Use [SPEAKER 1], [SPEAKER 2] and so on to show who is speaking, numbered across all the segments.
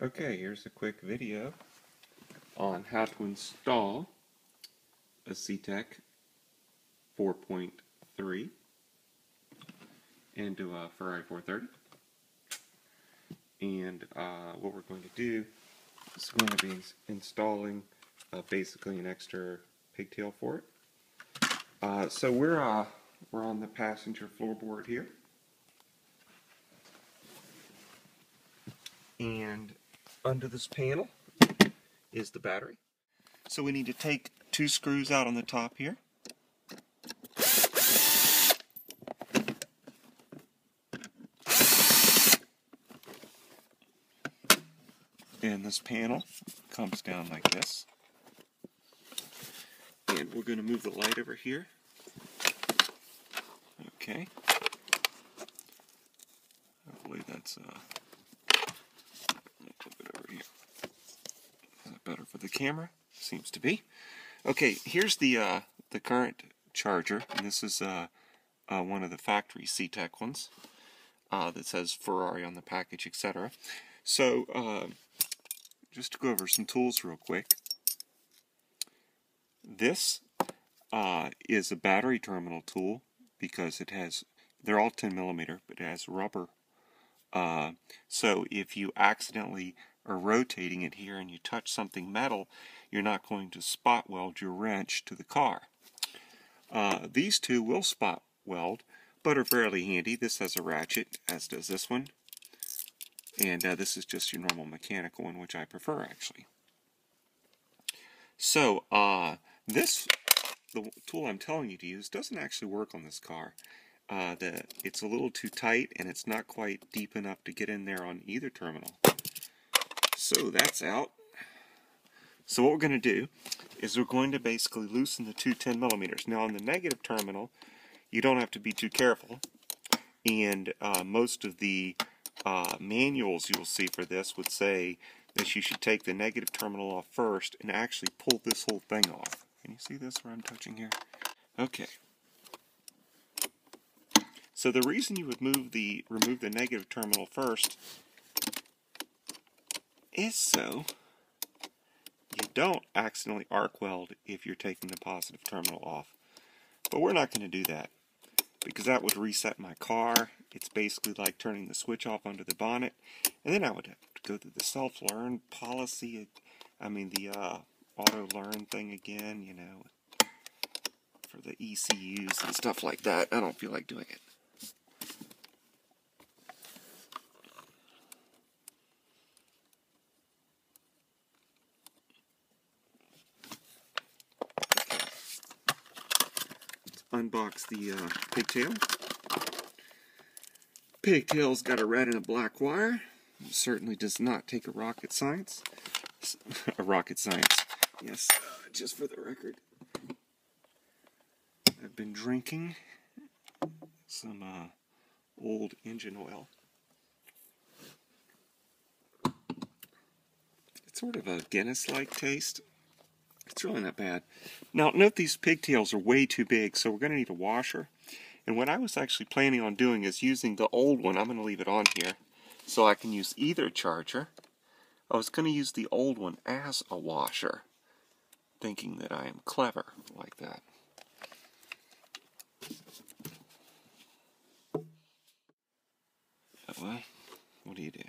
[SPEAKER 1] Okay, here's a quick video on how to install a CTEK 4.3 into a Ferrari 430. And uh, what we're going to do is going to be installing uh, basically an extra pigtail for it. Uh, so we're uh, we're on the passenger floorboard here. And under this panel is the battery. So we need to take two screws out on the top here. And this panel comes down like this. And we're going to move the light over here. Okay. Hopefully that's uh, better for the camera. Seems to be. Okay, here's the uh, the current charger, and this is uh, uh, one of the factory CTEK ones uh, that says Ferrari on the package, etc. So, uh, just to go over some tools real quick. This uh, is a battery terminal tool because it has, they're all 10 millimeter, but it has rubber. so if you accidentally or rotating it here and you touch something metal, you're not going to spot weld your wrench to the car. Uh, these two will spot weld, but are fairly handy. This has a ratchet, as does this one. And uh, this is just your normal mechanical one, which I prefer, actually. So, uh, this, the tool I'm telling you to use, doesn't actually work on this car. Uh, the, it's a little too tight, and it's not quite deep enough to get in there on either terminal. So that's out. So what we're going to do is we're going to basically loosen the two 10 millimeters. Now on the negative terminal, you don't have to be too careful. And uh, most of the uh, manuals you'll see for this would say that you should take the negative terminal off first and actually pull this whole thing off. Can you see this where I'm touching here? Okay. So the reason you would move the remove the negative terminal first is so you don't accidentally arc weld if you're taking the positive terminal off. But we're not going to do that because that would reset my car. It's basically like turning the switch off under the bonnet. And then I would have to go through the self-learn policy, I mean the uh, auto-learn thing again, you know, for the ECUs and stuff like that. I don't feel like doing it. Unbox the uh, pigtail. Pigtail's got a red and a black wire. Certainly does not take a rocket science. a rocket science. Yes, just for the record. I've been drinking some uh, old engine oil. It's sort of a Guinness-like taste. It's really not bad. Now, note these pigtails are way too big, so we're going to need a washer. And what I was actually planning on doing is using the old one. I'm going to leave it on here so I can use either charger. I was going to use the old one as a washer, thinking that I am clever like that. Well, what do you do?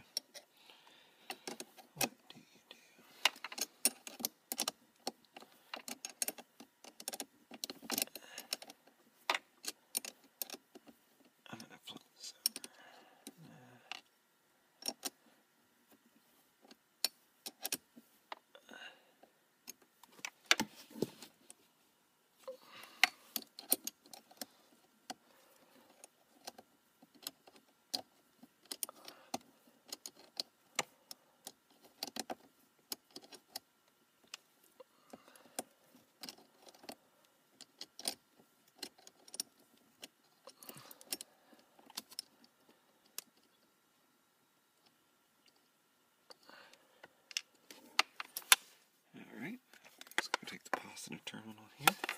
[SPEAKER 1] fastener terminal here.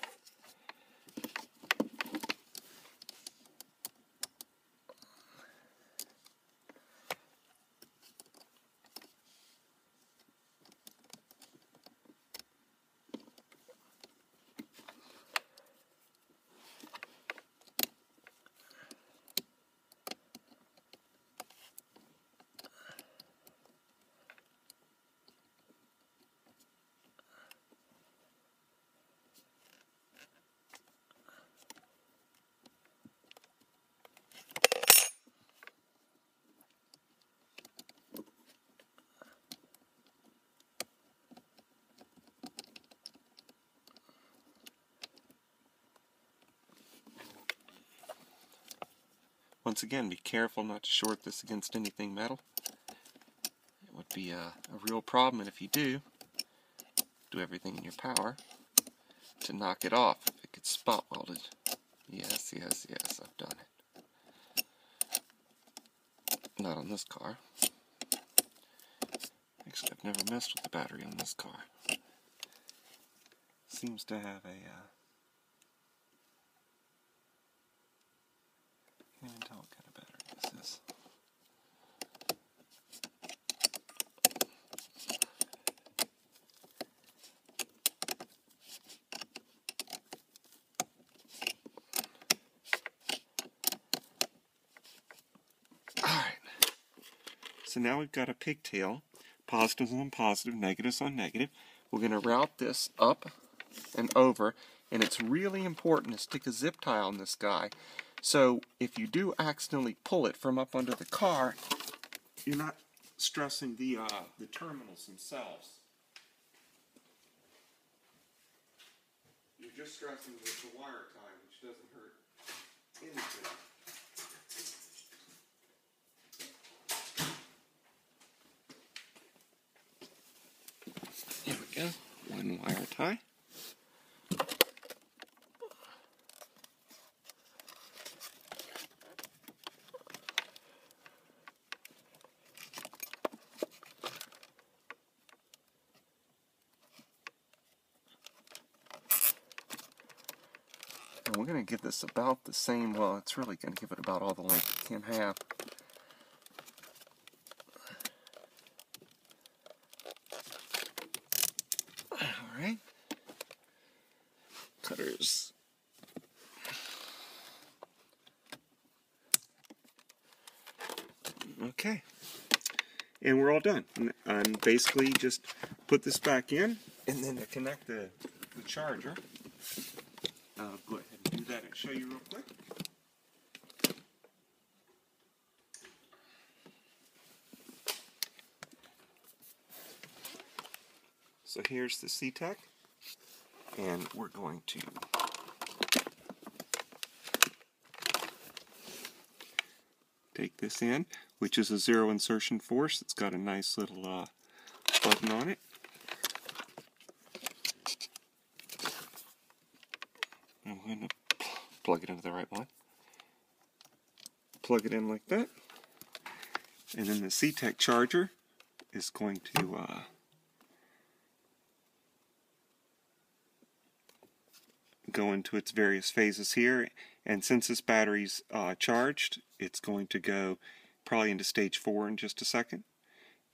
[SPEAKER 1] Once again, be careful not to short this against anything metal. It would be a, a real problem, and if you do, do everything in your power to knock it off if it gets spot welded. Yes, yes, yes, I've done it. Not on this car. Actually, I've never messed with the battery on this car. Seems to have a uh, Can't even tell what kind of battery this is. Alright. So now we've got a pigtail. Positives on positive, negatives on negative. We're going to route this up and over. And it's really important to stick a zip tie on this guy so if you do accidentally pull it from up under the car, you're not stressing the, uh, the terminals themselves. You're just stressing the, the wire tie, which doesn't hurt anything. One wire tie. And we're going to give this about the same, well, it's really going to give it about all the length it can have. Okay. And we're all done. And basically just put this back in, and then connect the, the charger, uh, go ahead and do that and show you real quick. So here's the CTEK, and we're going to take this in, which is a zero insertion force. It's got a nice little uh, button on it. I'm going to plug it into the right one. Plug it in like that. And then the CTEK charger is going to uh, go into its various phases here. And since this battery's uh, charged, it's going to go probably into stage four in just a second.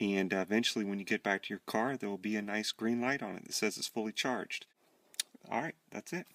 [SPEAKER 1] And uh, eventually, when you get back to your car, there will be a nice green light on it that says it's fully charged. Alright, that's it.